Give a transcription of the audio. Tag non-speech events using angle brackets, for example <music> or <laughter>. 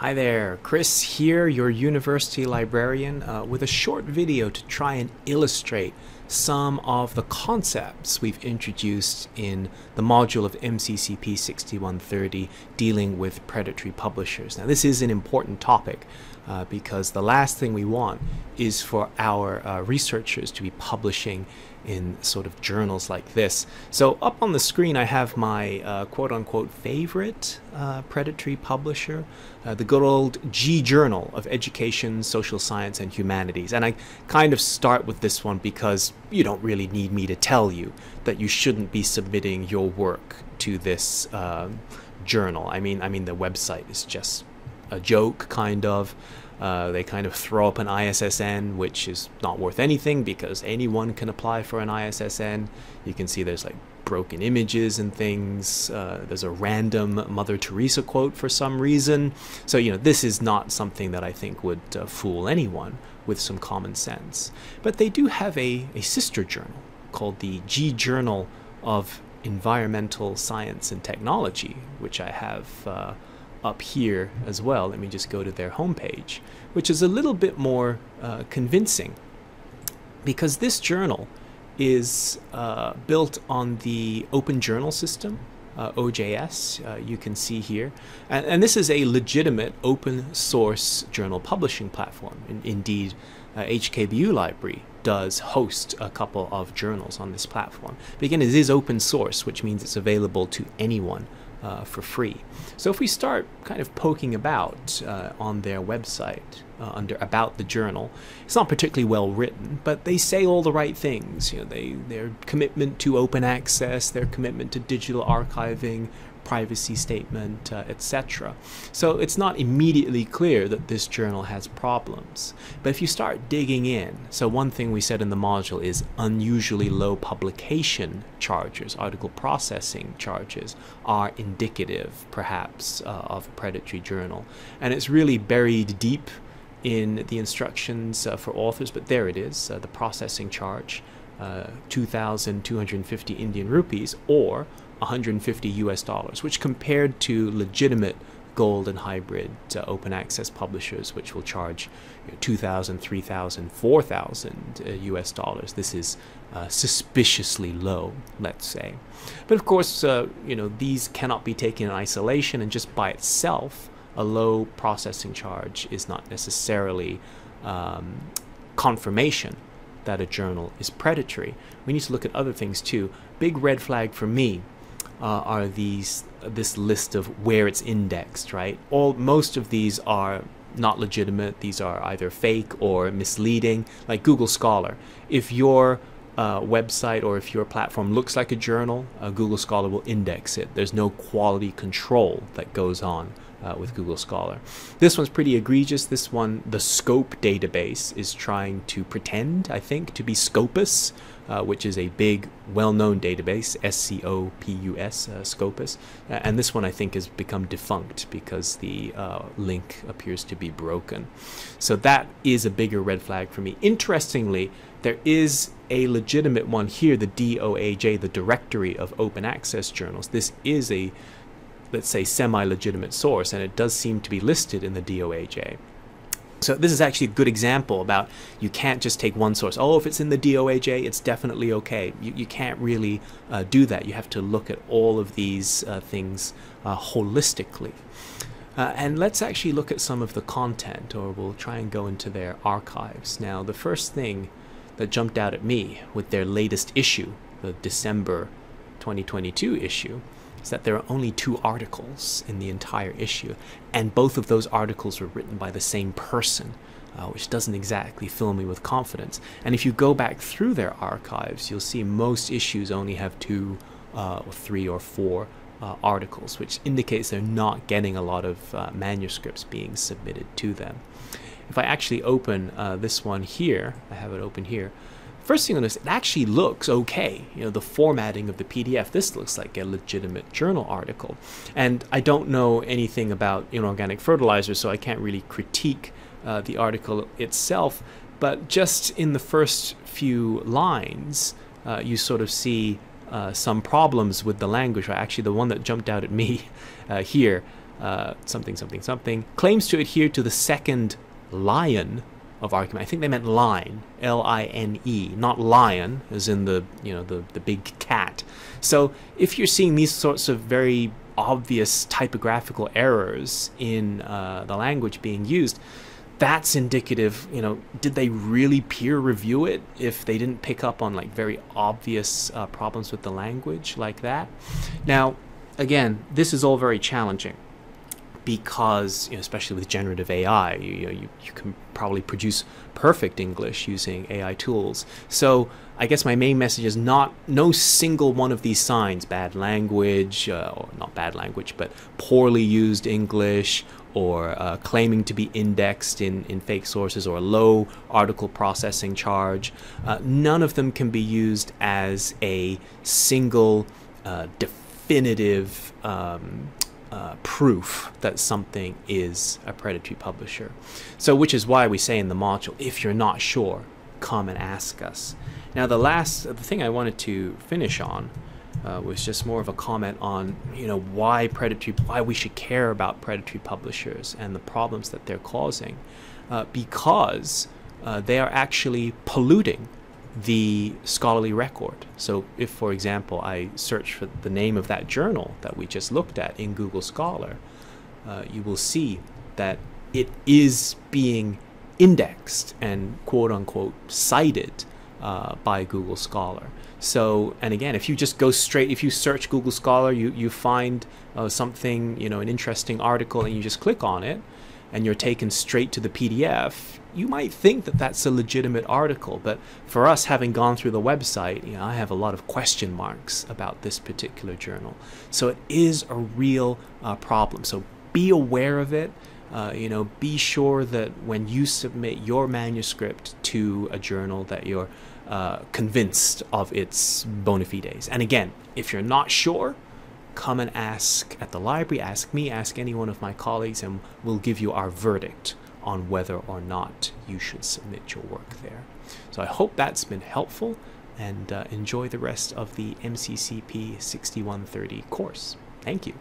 Hi there, Chris here, your university librarian, uh, with a short video to try and illustrate some of the concepts we've introduced in the module of MCCP 6130 dealing with predatory publishers. Now, this is an important topic uh, because the last thing we want is for our uh, researchers to be publishing in sort of journals like this. So up on the screen I have my uh, quote-unquote favorite uh, predatory publisher, uh, the good old G Journal of Education, Social Science and Humanities. And I kind of start with this one because you don't really need me to tell you that you shouldn't be submitting your work to this um, journal. I mean, I mean the website is just a joke, kind of. Uh, they kind of throw up an ISSN, which is not worth anything because anyone can apply for an ISSN. You can see there's like broken images and things. Uh, there's a random Mother Teresa quote for some reason. So, you know, this is not something that I think would uh, fool anyone with some common sense. But they do have a, a sister journal called the G Journal of Environmental Science and Technology, which I have uh, up here as well. Let me just go to their homepage, which is a little bit more uh, convincing because this journal is uh, built on the Open Journal System, uh, OJS, uh, you can see here. And, and, this is a legitimate open source journal publishing platform. In, indeed, HKBU uh, Library does host a couple of journals on this platform. But again, it is open source, which means it's available to anyone uh, for free. So if we start kind of poking about uh, on their website uh, under about the journal, it's not particularly well written, but they say all the right things. You know, they their commitment to open access, their commitment to digital archiving, privacy statement, uh, etc. So it's not immediately clear that this journal has problems. But if you start digging in, so one thing we said in the module is unusually low publication charges, article processing charges, are indicative, perhaps, uh, of a predatory journal. And it's really buried deep in the instructions uh, for authors, but there it is, uh, the processing charge. Uh, 2,250 Indian rupees or 150 US dollars, which compared to legitimate gold and hybrid uh, open access publishers, which will charge you know, 2,000, 3,000, 4,000 uh, US dollars. This is uh, suspiciously low, let's say. But of course, uh, you know, these cannot be taken in isolation, and just by itself, a low processing charge is not necessarily um, confirmation that a journal is predatory. We need to look at other things too. Big red flag for me uh, are these this list of where it's indexed, right? All most of these are not legitimate. These are either fake or misleading, like Google Scholar. If your uh, website or if your platform looks like a journal, uh, Google Scholar will index it. There's no quality control that goes on uh, with Google Scholar. This one's pretty egregious. This one, the Scope database, is trying to pretend, I think, to be Scopus, uh, which is a big, well-known database, S-C-O-P-U-S, uh, Scopus. and this one, I think, has become defunct because the uh, link appears to be broken. So that is a bigger red flag for me. Interestingly, there is a legitimate one here, the DOAJ, the Directory of Open Access Journals. This is a let's say, semi-legitimate source, and it does seem to be listed in the DOAJ. So this is actually a good example about you can't just take one source. Oh, if it's in the DOAJ, it's definitely okay. You, you can't really uh, do that. You have to look at all of these uh, things uh, holistically. Uh, and let's actually look at some of the content, or we'll try and go into their archives. Now, the first thing that jumped out at me with their latest issue, the December 2022 issue, is that there are only two articles in the entire issue, and both of those articles were written by the same person, uh, which doesn't exactly fill me with confidence. And if you go back through their archives, you'll see most issues only have two uh, or three or four uh, articles, which indicates they're not getting a lot of uh, manuscripts being submitted to them. If I actually open uh, this one here, I have it open here, First thing you notice, it actually looks okay. You know, the formatting of the PDF, this looks like a legitimate journal article. And I don't know anything about inorganic fertilizer, so I can't really critique uh, the article itself. But just in the first few lines, uh, you sort of see uh, some problems with the language. Actually, the one that jumped out at me <laughs> uh, here uh, something, something, something, claims to adhere to the second lion of argument. I think they meant line, L-I-N-E, not lion, as in the you know the the big cat. So if you're seeing these sorts of very obvious typographical errors in uh, the language being used, that's indicative. You know, did they really peer review it if they didn't pick up on like very obvious uh, problems with the language like that? Now, again, this is all very challenging because, you know, especially with generative AI, you, you, know, you, you can probably produce perfect English using AI tools. So I guess my main message is not no single one of these signs, bad language, uh, or not bad language, but poorly used English, or uh, claiming to be indexed in, in fake sources, or low article processing charge. Uh, none of them can be used as a single uh, definitive um, uh, proof that something is a predatory publisher. So, which is why we say in the module, if you're not sure, come and ask us. Now, the last the thing I wanted to finish on uh, was just more of a comment on you know why predatory, why we should care about predatory publishers and the problems that they're causing, uh, because uh, they are actually polluting the scholarly record. So if, for example, I search for the name of that journal that we just looked at in Google Scholar, uh, you will see that it is being indexed and quote unquote cited uh, by Google Scholar. So, and again, if you just go straight, if you search Google Scholar, you, you find uh, something, you know, an interesting article and you just click on it and you're taken straight to the PDF, you might think that that's a legitimate article, but for us, having gone through the website, you know, I have a lot of question marks about this particular journal. So it is a real uh, problem. So be aware of it. Uh, you know, be sure that when you submit your manuscript to a journal, that you're uh, convinced of its bona fides. And again, if you're not sure, come and ask at the library, ask me, ask any one of my colleagues, and we'll give you our verdict on whether or not you should submit your work there. So I hope that's been helpful and uh, enjoy the rest of the MCCP 6130 course. Thank you.